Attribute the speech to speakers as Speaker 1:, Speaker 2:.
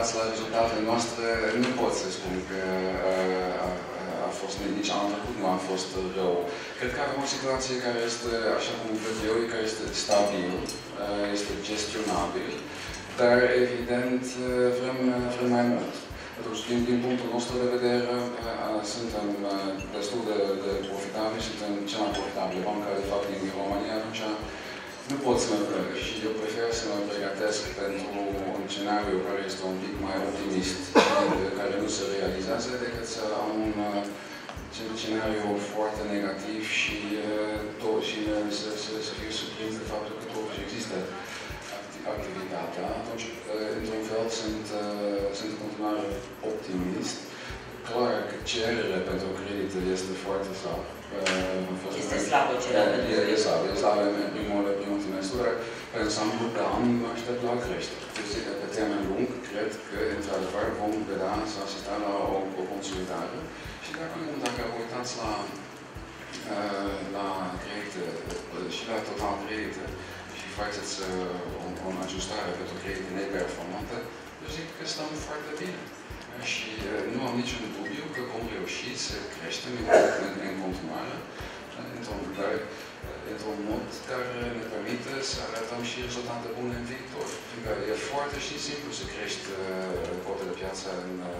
Speaker 1: uitați la rezultatele noastre, nu pot să spun că uh, a fost nici anul trecut nu a fost rău. Cred că avem o situație care este, așa cum văd eu, care este stabil, uh, este gestionabil, dar evident vrem, vrem mai mult. Atunci, din, din punctul nostru de vedere, suntem destul de, de profitabili, suntem cea mai profitabilă bancă, de fapt, din România, atunci nu pot să mă plâng și eu prefer să mă pregătesc pentru un scenariu care este un pic mai optimist și care nu se realizează decât să am un scenariu foarte negativ și, tot, și să, să, să fiu surprins de faptul că totuși există activitatea. Atunci, într-un fel, sunt, sunt în continuare optimist. Clar că cererea pentru credit este foarte slabă.
Speaker 2: Este slabă cererea pentru
Speaker 1: credit? E slabă, e slabă în primul, primul trimestru, dar pe ansamblu pe an mă aștept la creștere. Deci, pe termen lung, cred că, într-adevăr, vom vedea să asista la o, o consolidare. Și dacă, dacă vă uitați la, la credite și la total credite, și faceți o, o ajustare pentru credite neperformante, eu zic că stăm foarte bine și nu am niciun dubiu că vom reuși să creștem în, în, în continuare într-un, într-un mod care ne permite să arătăm și rezultate bune în viitor. Fiindcă e foarte și simplu să crești uh, cote de piață în, în banking. Nu?